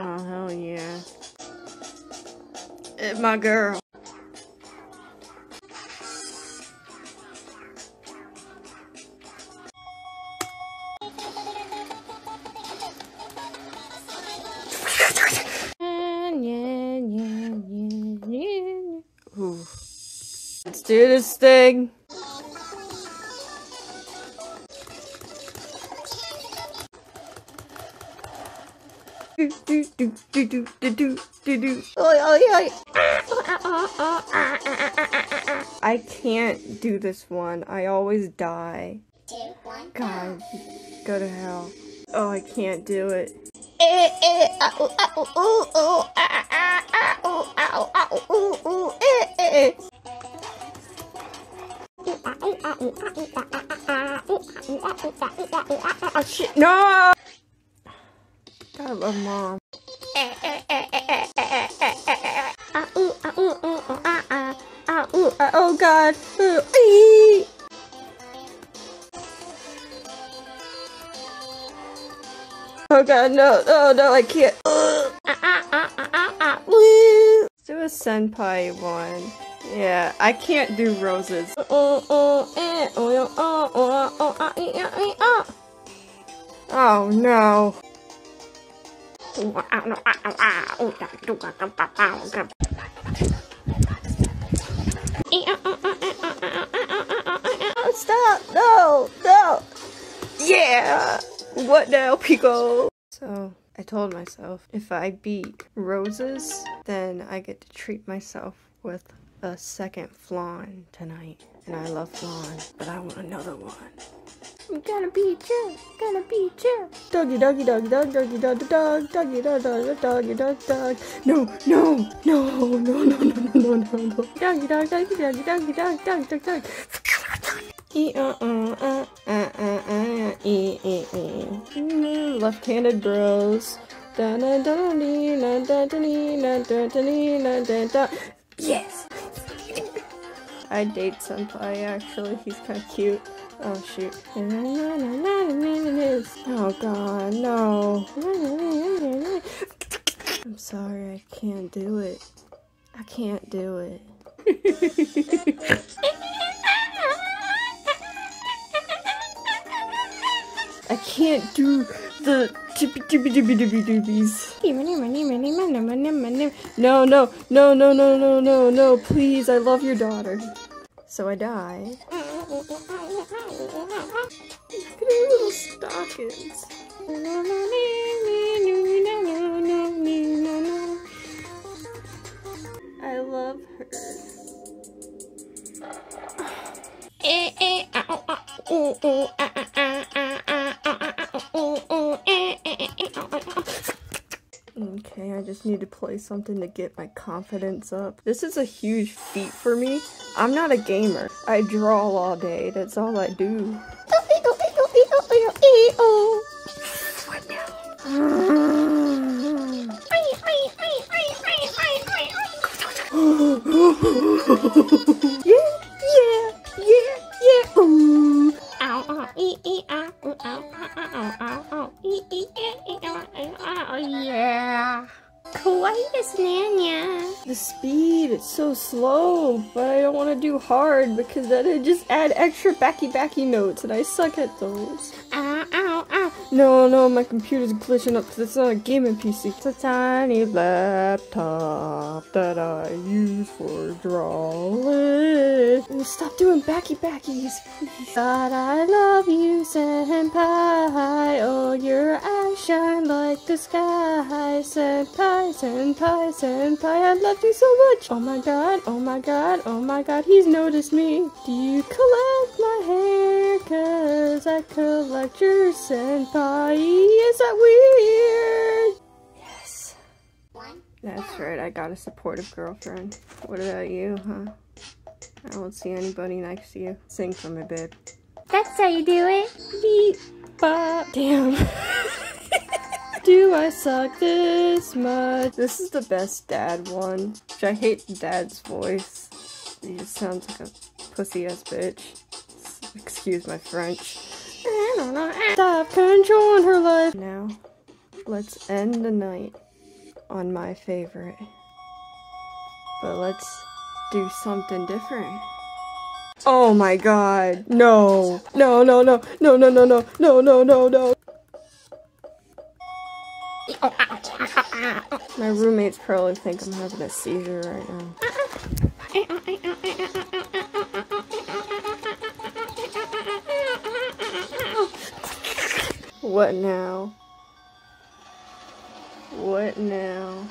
Oh, hell yeah. It's my girl. Let's do this thing. I can't do this one. I always die. God, go to hell. Oh, I can't do it. Oh shit, no! I love mom. Oh god. Oh god, no, no, no, I can't. Let's do a senpai one. Yeah, I can't do roses. Oh no. Stop! No! No! Yeah! What now, Pico? So, I told myself if I beat roses, then I get to treat myself with a second flan tonight. And I love flan, but I want another one. I'm gonna beat you, gonna beat you. Doggy, doggy, doggy, dog, doggy, dog, dog, doggy, dog, dog, doggy, dog, dog. No, no, no, no, no, no, no, no, no. Doggy, dog, doggy, doggy, doggy, dog, dog, dog, dog. E uh uh uh uh uh uh e e e. Left-handed bros. Da da da da da da da da da da da. Yes. I date senpai actually. He's kind of cute. Oh shoot. Oh god, no. I'm sorry, I can't do it. I can't do it. I can't do the tippy tippy tippy tippy doobies. No, no, no, no, no, no, no, no, please, I love your daughter. So I die. Look at her little stockings. I love her. Eh, eh, ow, ow, ow, ow, ow. Need to play something to get my confidence up. This is a huge feat for me. I'm not a gamer. I draw all day. That's all I do. Yeah, yeah, yeah, yeah. Ooh. Ow, ow, ee, ee, ow, ow, ow, ow, ow, ow, The speed, it's so slow, but I don't want to do hard because then it just add extra backy backy notes and I suck at those. Ow, ow, ow. No, no, my computer's glitching up because it's not a gaming PC. It's a tiny laptop that I use for drawing. And stop doing backy backies, please. God, I love you, senpai. Oh, your eyes shine like the sky, senpai, senpai, senpai. I love you so much. Oh my god, oh my god, oh my god, he's noticed me. Do you collect my hair? Cause I collect your senpai. Is that weird? Yes. That's right, I got a supportive girlfriend. What about you, huh? I don't see anybody next to you. Sing for me, babe. That's how you do it. Beep, bop. Damn. do I suck this much? This is the best dad one. Which I hate dad's voice. He just sounds like a pussy ass bitch. Excuse my French. Stop controlling her life. Now, let's end the night on my favorite. But let's do something different. Oh my god. No. No, no, no. No, no, no, no. No, no, no, no. My roommates probably think I'm having a seizure right now. What now? What now?